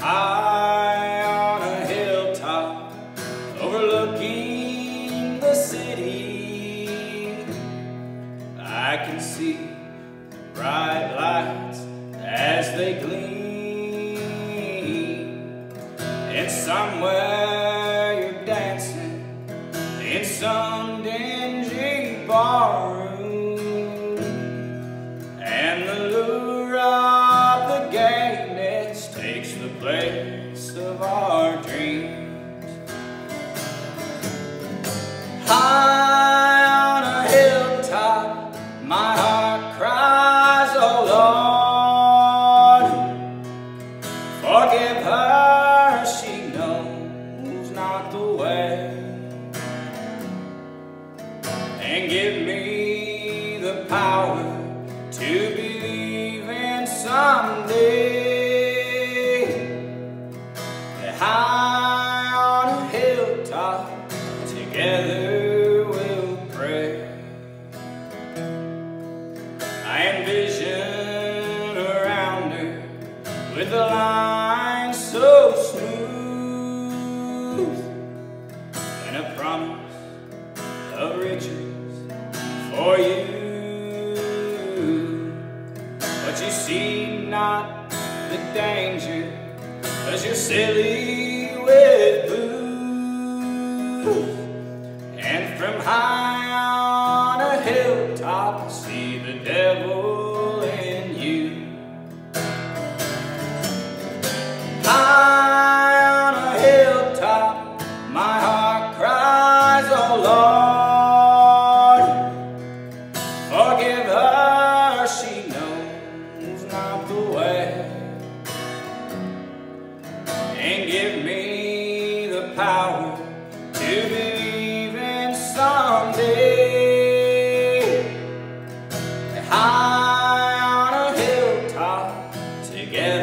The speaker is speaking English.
high on a hilltop overlooking the city. I can see bright lights as they gleam. And somewhere you're dancing in some And give me the power to believe in someday. High on a hilltop, together we'll pray. I envision around her with a line so smooth and a promise of riches for you. But you see not the danger, cause you're silly with booze. And from high on a hilltop, see the devil in you. High on a hilltop, my heart cries, oh Lord, power to believe in someday. High on a hilltop, together